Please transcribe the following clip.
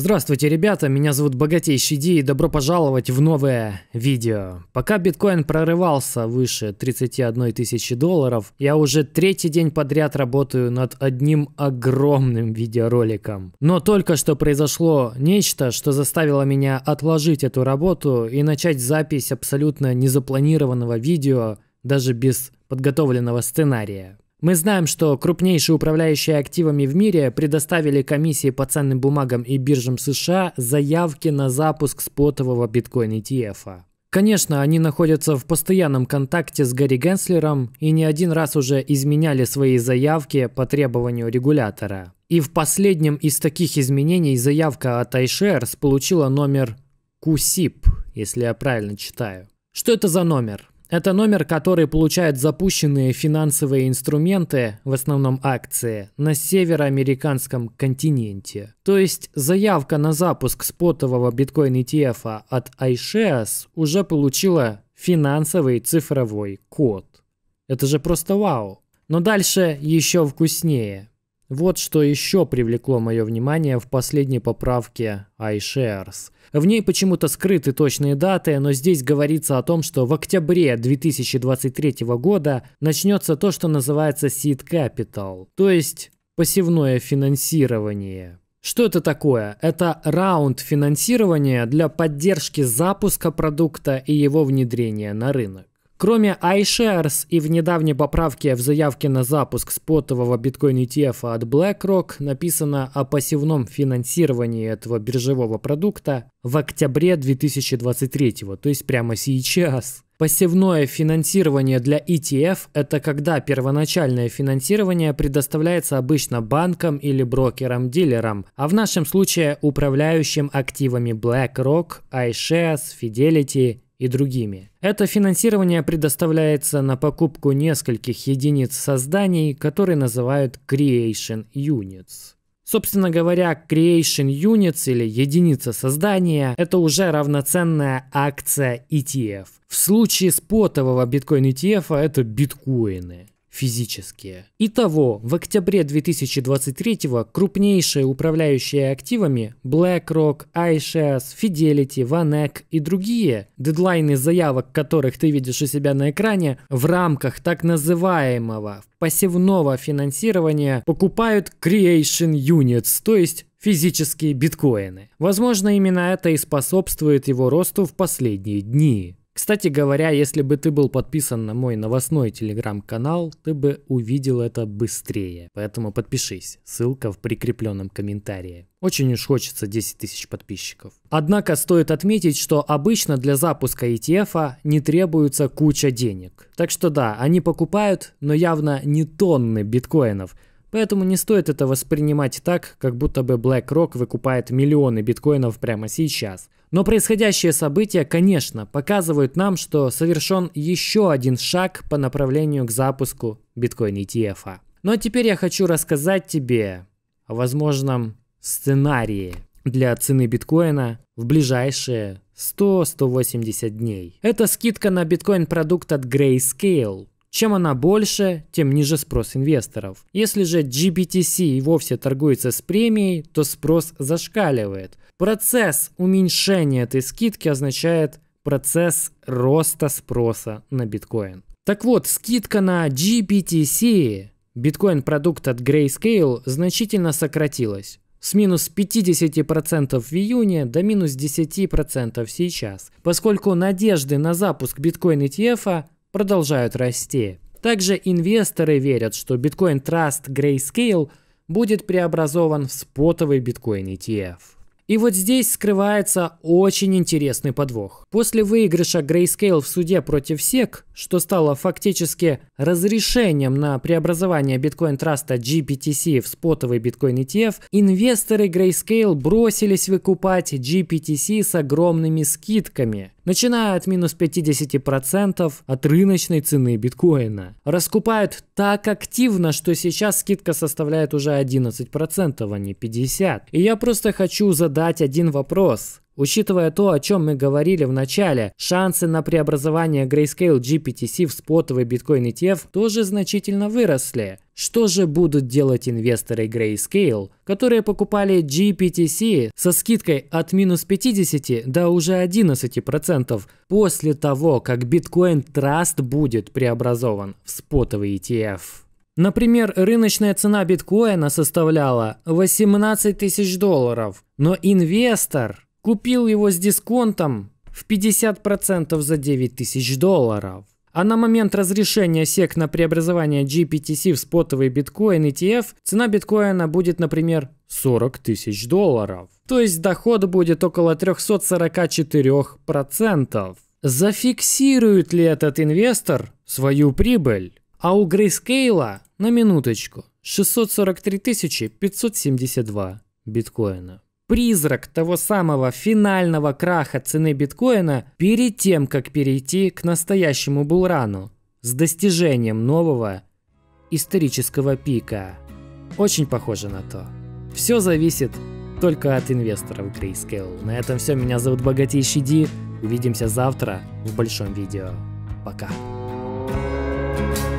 Здравствуйте, ребята, меня зовут Богатейший Ди и добро пожаловать в новое видео. Пока биткоин прорывался выше 31 тысячи долларов, я уже третий день подряд работаю над одним огромным видеороликом. Но только что произошло нечто, что заставило меня отложить эту работу и начать запись абсолютно незапланированного видео, даже без подготовленного сценария. Мы знаем, что крупнейшие управляющие активами в мире предоставили комиссии по ценным бумагам и биржам США заявки на запуск спотового биткоин ETF. Конечно, они находятся в постоянном контакте с Гарри Генслером и не один раз уже изменяли свои заявки по требованию регулятора. И в последнем из таких изменений заявка от iShares получила номер QSIP, если я правильно читаю. Что это за номер? Это номер, который получают запущенные финансовые инструменты, в основном акции, на североамериканском континенте. То есть заявка на запуск спотового биткоин ETF от iShares уже получила финансовый цифровой код. Это же просто вау. Но дальше еще вкуснее. Вот что еще привлекло мое внимание в последней поправке iShares. В ней почему-то скрыты точные даты, но здесь говорится о том, что в октябре 2023 года начнется то, что называется Seed Capital, то есть пассивное финансирование. Что это такое? Это раунд финансирования для поддержки запуска продукта и его внедрения на рынок. Кроме iShares и в недавней поправке в заявке на запуск спотового биткоин ETF от BlackRock написано о пассивном финансировании этого биржевого продукта в октябре 2023, то есть прямо сейчас. Пассивное финансирование для ETF – это когда первоначальное финансирование предоставляется обычно банкам или брокерам-дилерам, а в нашем случае управляющим активами BlackRock, iShares, Fidelity и другими. Это финансирование предоставляется на покупку нескольких единиц созданий, которые называют Creation Units. Собственно говоря, Creation Units или единица создания – это уже равноценная акция ETF. В случае спотового биткоин ETF это биткоины физические. Итого, в октябре 2023 крупнейшие управляющие активами BlackRock, iShares, Fidelity, VanEck и другие, дедлайны заявок которых ты видишь у себя на экране, в рамках так называемого пассивного финансирования покупают Creation Units, то есть физические биткоины. Возможно, именно это и способствует его росту в последние дни. Кстати говоря, если бы ты был подписан на мой новостной телеграм-канал, ты бы увидел это быстрее. Поэтому подпишись. Ссылка в прикрепленном комментарии. Очень уж хочется 10 тысяч подписчиков. Однако стоит отметить, что обычно для запуска ETF не требуется куча денег. Так что да, они покупают, но явно не тонны биткоинов – Поэтому не стоит это воспринимать так, как будто бы BlackRock выкупает миллионы биткоинов прямо сейчас. Но происходящие события, конечно, показывают нам, что совершен еще один шаг по направлению к запуску биткоин ETF. Ну а теперь я хочу рассказать тебе о возможном сценарии для цены биткоина в ближайшие 100-180 дней. Это скидка на биткоин продукт от Grayscale. Чем она больше, тем ниже спрос инвесторов. Если же GBTC и вовсе торгуется с премией, то спрос зашкаливает. Процесс уменьшения этой скидки означает процесс роста спроса на биткоин. Так вот, скидка на GBTC, биткоин-продукт от Grayscale, значительно сократилась. С минус 50% в июне до минус 10% сейчас, поскольку надежды на запуск биткоин ETF продолжают расти. Также инвесторы верят, что биткоин Trust Grayscale будет преобразован в спотовый биткоин ETF. И вот здесь скрывается очень интересный подвох. После выигрыша Grayscale в суде против SEC, что стало фактически разрешением на преобразование биткоин-траста GPTC в спотовый биткоин ETF, инвесторы Grayscale бросились выкупать GPTC с огромными скидками, начиная от минус 50% от рыночной цены биткоина. Раскупают так активно, что сейчас скидка составляет уже 11%, а не 50%. И я просто хочу задать один вопрос. Учитывая то, о чем мы говорили в начале, шансы на преобразование Grayscale GPTC в спотовый биткоин ETF тоже значительно выросли. Что же будут делать инвесторы Grayscale, которые покупали GPTC со скидкой от минус 50 до уже 11% после того, как Bitcoin Trust будет преобразован в спотовый ETF? Например, рыночная цена биткоина составляла 18 тысяч долларов, но инвестор купил его с дисконтом в 50% за 9 тысяч долларов. А на момент разрешения SEC на преобразование GPTC в спотовый биткоин ETF, цена биткоина будет, например, 40 тысяч долларов. То есть доход будет около 344%. Зафиксирует ли этот инвестор свою прибыль? А у Grayscale, на минуточку, 643 572 биткоина призрак того самого финального краха цены биткоина перед тем, как перейти к настоящему булрану с достижением нового исторического пика. Очень похоже на то. Все зависит только от инвесторов Grayscale. На этом все. Меня зовут Богатейший Ди. Увидимся завтра в большом видео. Пока. thank you